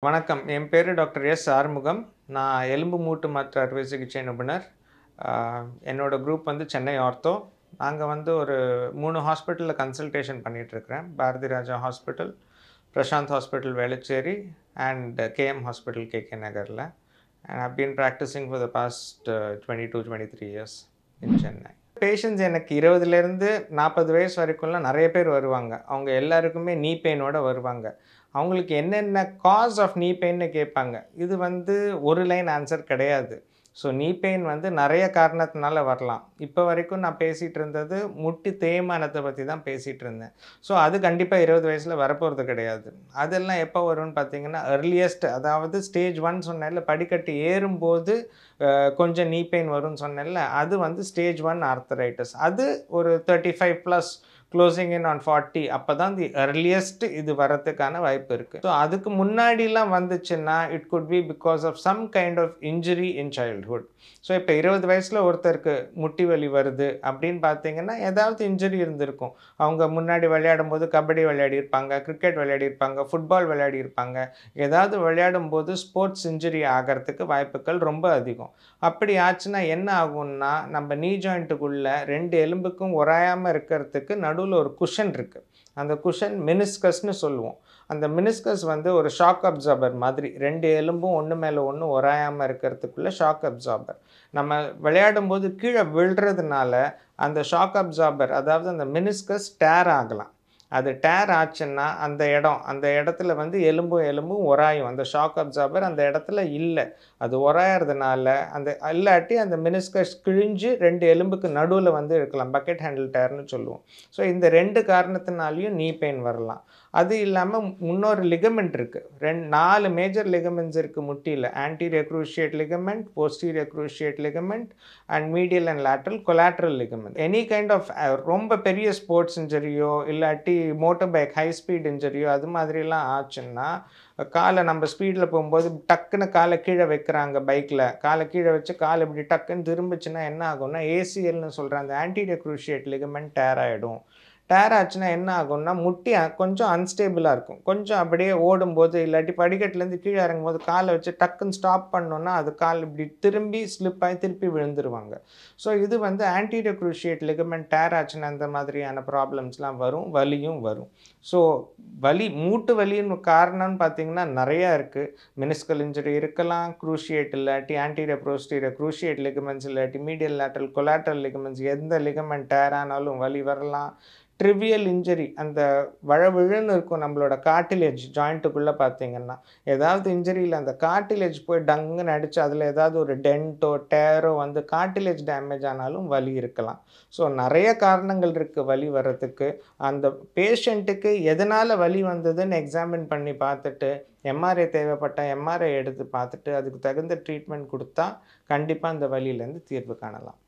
வணக்கம். என் பேர் doctor S Arumugam. நான் எலும்பு மூட்டு மாற்று அறுவை சிகிச்சை நிபுணர். என்னோடய என்னோட குரூப் வந்து சென்னை ஆர்த்தோ. நாங்கள் வந்து ஒரு மூணு ஹாஸ்பிட்டலில் consultation பண்ணிகிட்ருக்கிறேன் Bharathi Raja hospital Prashanth hospital Velachery and KM hospital KK நகரில். And I've been practicing for the past uh, 22 twenty three years in Chennai patients எனக்கு இருபதுலேருந்து நாற்பது வயசு வரைக்கும்லாம் நிறைய பேர் வருவாங்க. அவங்க எல்லாருக்குமே நீ பெயினோட வருவாங்க. அவங்களுக்கு என்னென்ன காஸ் ஆஃப் நீ பெயின்னு கேட்பாங்க. இது வந்து ஒரு லைன் ஆன்சர் கிடையாது. ஸோ நீ பெயின் வந்து நிறைய காரணத்தினால வரலாம். இப்போ வரைக்கும் நான் பேசிகிட்டு இருந்தது முட்டி தேய்மானத்தை பற்றி தான் பேசிகிட்டு இருந்தேன் ஸோ அது கண்டிப்பாக இருபது வயசில் வரப்போகிறது கிடையாது. அதெல்லாம் எப்போ வரும்னு பார்த்தீங்கன்னா அர்லியஸ்ட் அதாவது ஸ்டேஜ் ஒன் சொன்னேன்ல படிக்கட்டு ஏறும்போது கொஞ்சம் நீ பெயின் வரும்னு சொன்னேன்ல அது வந்து ஸ்டேஜ் ஒன் ஆர்த்தரைட்டிஸ் அது ஒரு thirty five plus closing in on forty அப்போ தான் தி earliest இது வரத்துக்கான வாய்ப்பு இருக்குது ஸோ அதுக்கு முன்னாடிலாம் வந்துச்சுன்னா it could be because of some kind of injury in childhood so இப்போ இருபது வயசில் ஒருத்தருக்கு முட்டி வலி வருது அப்படின்னு பார்த்தீங்கன்னா ஏதாவது இன்ஜுரி இருந்திருக்கும். அவங்க முன்னாடி விளையாடும் போது கபடி விளையாடியிருப்பாங்க கிரிக்கெட் விளையாடியிருப்பாங்க ஃபுட்பால் விளையாடியிருப்பாங்க. ஏதாவது விளையாடும் போது ஸ்போர்ட்ஸ் இன்ஜுரி ஆகிறதுக்கு வாய்ப்புகள் ரொம்ப அதிகம். அப்படி ஆச்சுன்னா என்ன ஆகும்னா நம்ம நீ ஜாயிண்ட்டுக்குள்ளே ரெண்டு எலும்புக்கும் உராயாமல் இருக்கிறதுக்கு நடு நடுவில் ஒரு குஷன் இருக்குது அந்த குஷன் மினிஸ்கஸ்னு சொல்லுவோம். அந்த மினிஸ்கஸ் வந்து ஒரு ஷாக் அப்சார்பர் மாதிரி. ரெண்டு எலும்பும் ஒன்று மேலே ஒன்று உராயாமல் இருக்கிறதுக்குள்ளே ஷாக் அப்சார்பர் நம்ம விளையாடும் போது கீழே விழுறதுனால அந்த ஷாக் அப்சார்பர் அதாவது அந்த மினிஸ்கஸ் டேர் ஆகலாம். அது டேர் ஆச்சுன்னா அந்த இடம் அந்த இடத்துல வந்து எலும்பும் எலும்பும் உராயும். அந்த ஷாக் அப்சார்பர் அந்த இடத்துல இல்லை. அது உராயறதுனால அந்த இல்லாட்டி அந்த மினிஸ்கஸ் கிழிஞ்சு ரெண்டு எலும்புக்கு நடுவில் வந்து இருக்கலாம். பக்கெட் ஹேண்டில் டயர்னு சொல்லுவோம். ஸோ இந்த ரெண்டு காரணத்தினாலையும் நீ பெயின் வரலாம். அது இல்லாமல் இன்னொரு லிகமெண்ட் இருக்குது ரெண்டு நாலு மேஜர் லிகமெண்ட்ஸ் இருக்குது முட்டியில். Anterior cruciate ligament posterior cruciate ligament and medial and lateral collateral ligament any kind of ரொம்ப பெரிய ஸ்போர்ட்ஸ் இன்ஜரியோ இல்லாட்டி மோட்டர் பைக் ஹை ஸ்பீட் இன்ஜரியோ அது மாதிரிலாம் ஆச்சுன்னா காலை நம்ம ஸ்பீடில் போகும்போது டக்குன்னு காலை கீழே வைக்கிறாங்க பைக்கில் காலை கீழே வச்சு கால் இப்படி டக்குன்னு திரும்பிச்சுன்னா என்ன ஆகும்னா ஏசிஎல்னு சொல்கிற அந்த ஆன்டி டெக்ரூஷியேட் லிகமெண்ட் டேர் ஆகிடும் டயர் ஆச்சுன்னா என்ன ஆகும்னா முட்டி கொஞ்சம் அன்ஸ்டேபிளாக இருக்கும். கொஞ்சம் அப்படியே ஓடும்போது இல்லாட்டி படிக்கட்டுலேருந்து கீழே இறங்கும்போது காலை வச்சு டக்குன்னு ஸ்டாப் பண்ணோன்னா அது கால் இப்படி திரும்பி ஸ்லிப் ஆகி திருப்பி விழுந்துருவாங்க. ஸோ இது வந்து ஆன்டீரியோ குரூஷியேட் லிகமெண்ட் டயர் ஆச்சுன்னா அந்த மாதிரியான ப்ராப்ளம்ஸ்லாம் வரும் வலியும் வரும். ஸோ வலி மூட்டு வலின்னு காரணம்னு பார்த்தீங்கன்னா நிறையா இருக்குது மினிஸ்கல் இன்ஜுரி இருக்கலாம் க்ரூஷியேட் இல்லாட்டி ஆன்டீரியோ ப்ரோஸ்டீரியோ குரூஷியேட் லிகமெண்ட்ஸ் இல்லாட்டி மீடியல் லேட்டல் கொலாட்ரல் லிகமெண்ட்ஸ் எந்த லிகமெண்ட் டயர் ஆனாலும் வலி வரலாம். ட்ரிவியல் இன்ஜரி அந்த வழவிழுன்னு இருக்கும் நம்மளோட காட்டிலேஜ் ஜாயிண்ட்டுக்குள்ளே பார்த்தீங்கன்னா ஏதாவது இன்ஜரியில் அந்த காட்டிலேஜ் போய் டங்குன்னு அடித்து அதில் ஏதாவது ஒரு டென்ட்டோ டேரோ வந்து காட்டிலேஜ் டேமேஜ் ஆனாலும் வலி இருக்கலாம். ஸோ நிறைய காரணங்கள் இருக்குது வலி வர்றதுக்கு. அந்த பேஷண்ட்டுக்கு எதனால் வலி வந்ததுன்னு எக்ஸாமின் பண்ணி பார்த்துட்டு எம்ஆர்ஐ தேவைப்பட்ட எம்ஆர்ஐ எடுத்து பார்த்துட்டு அதுக்கு தகுந்த ட்ரீட்மெண்ட் கொடுத்தா கண்டிப்பாக அந்த வலியிலேருந்து தீர்வு காணலாம்.